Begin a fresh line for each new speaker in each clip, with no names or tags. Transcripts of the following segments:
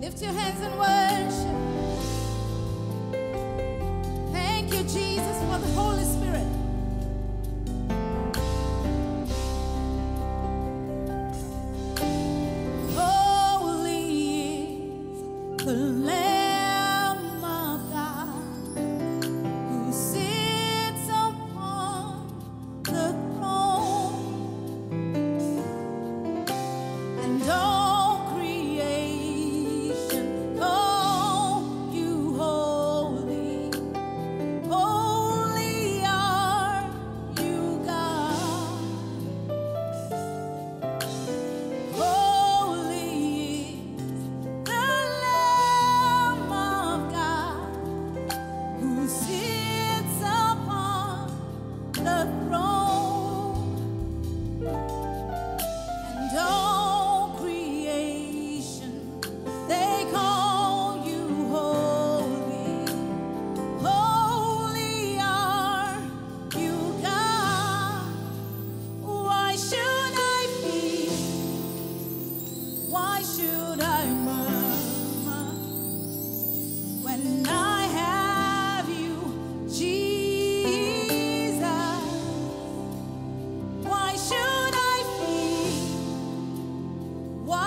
Lift your hands and worship. Thank you, Jesus, for the Holy Spirit.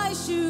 I should.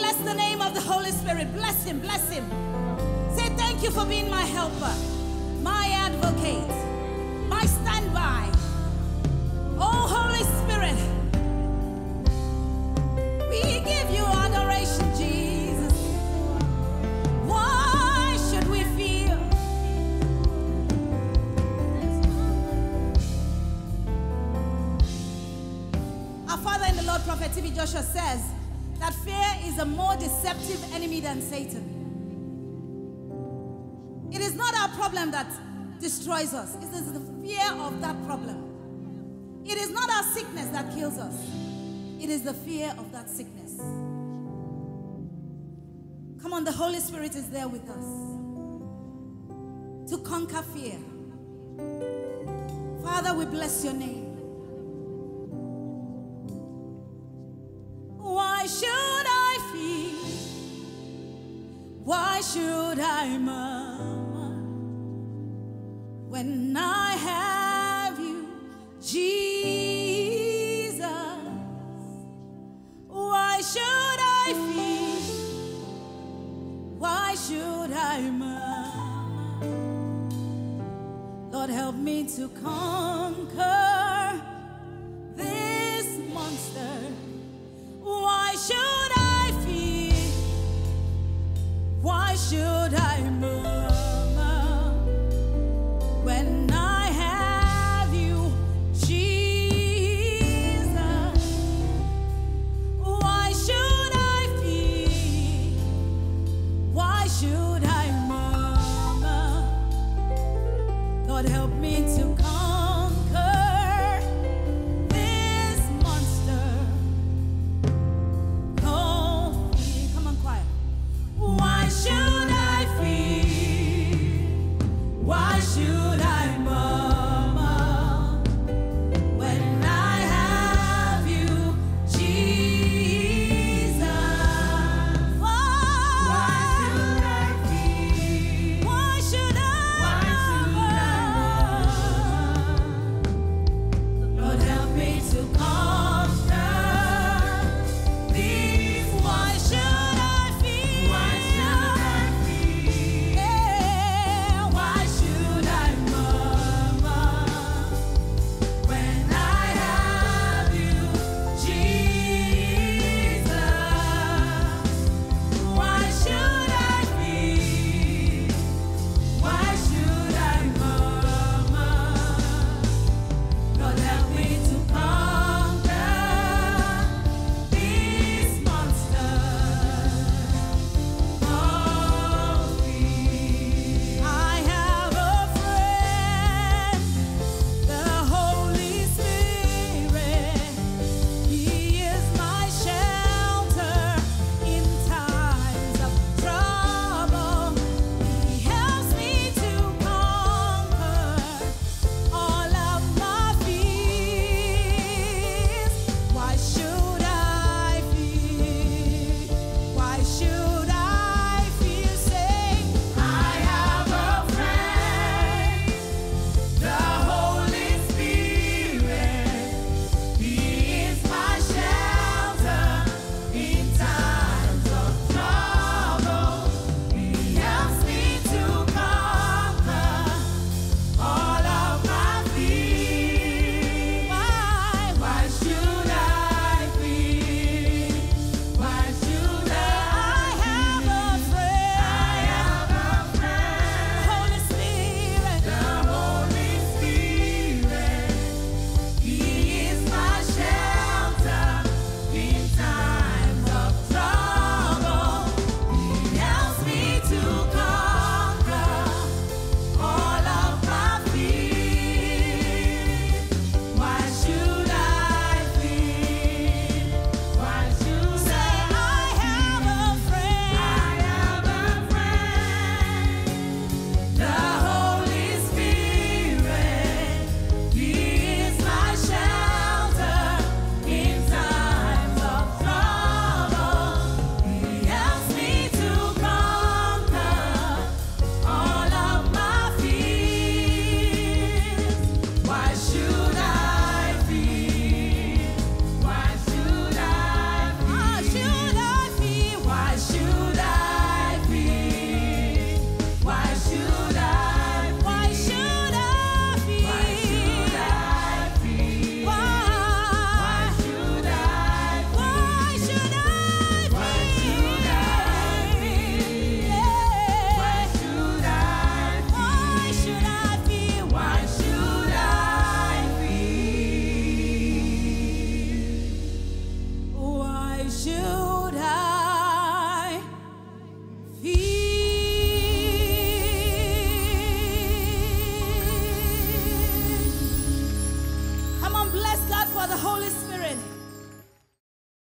Bless the name of the Holy Spirit. Bless him, bless him. Say thank you for being my helper, my advocate, my standby. Oh, Holy Spirit, we give you adoration, Jesus. Why should we fear? Our Father in the Lord, Prophet T.B. Joshua says that fear is a more deceptive enemy than Satan. It is not our problem that destroys us, it is the fear of that problem. It is not our sickness that kills us, it is the fear of that sickness. Come on, the Holy Spirit is there with us to conquer fear. Father, we bless your name. Why should I fear? Why should I murmur when I have you, Jesus? Why should I fear? Why should I murmur? Lord, help me to conquer